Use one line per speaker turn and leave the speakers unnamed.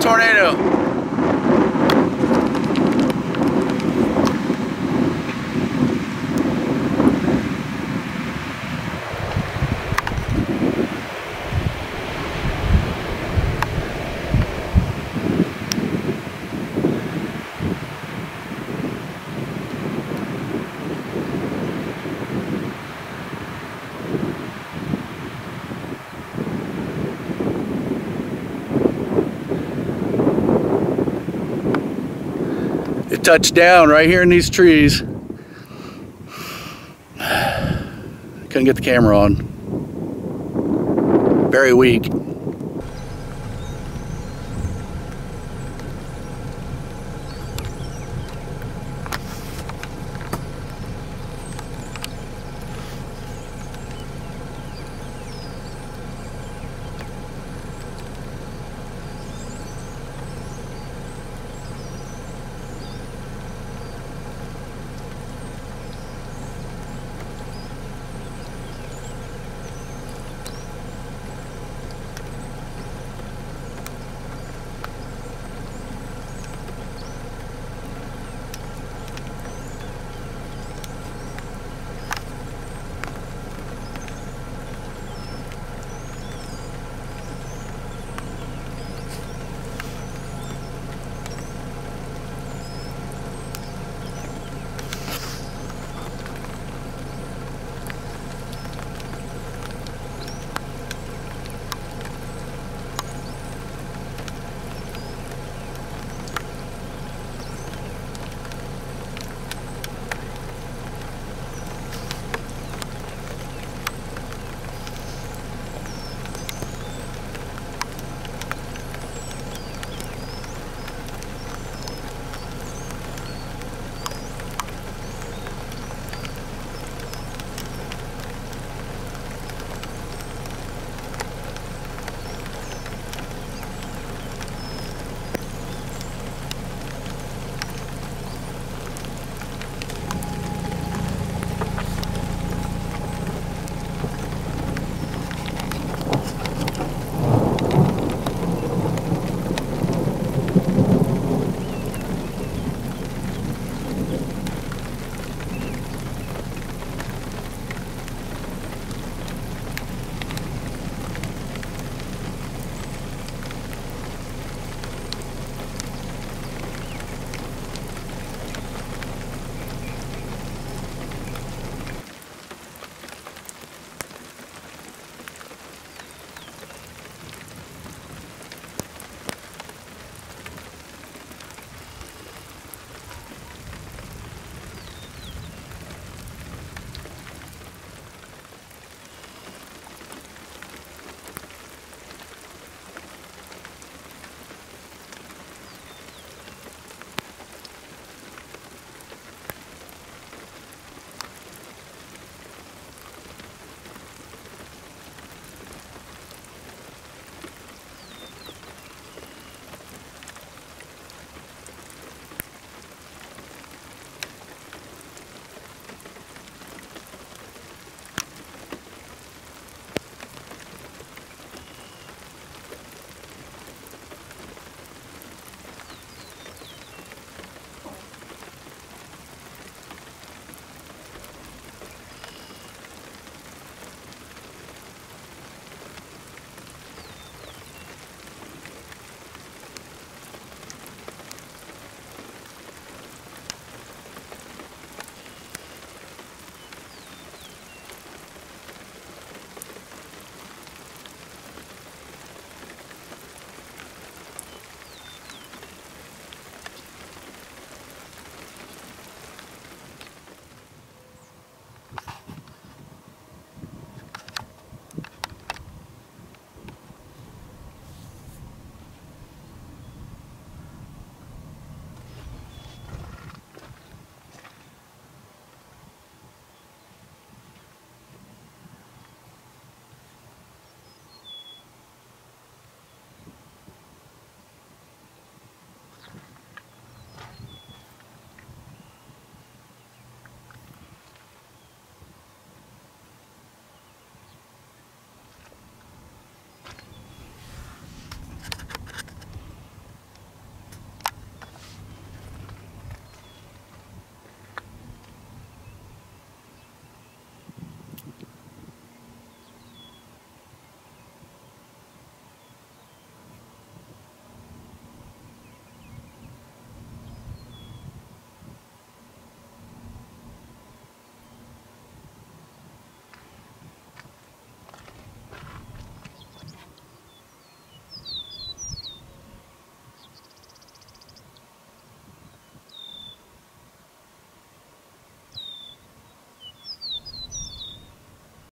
Tornado. Touched down right here in these trees. Couldn't get the camera on. Very weak.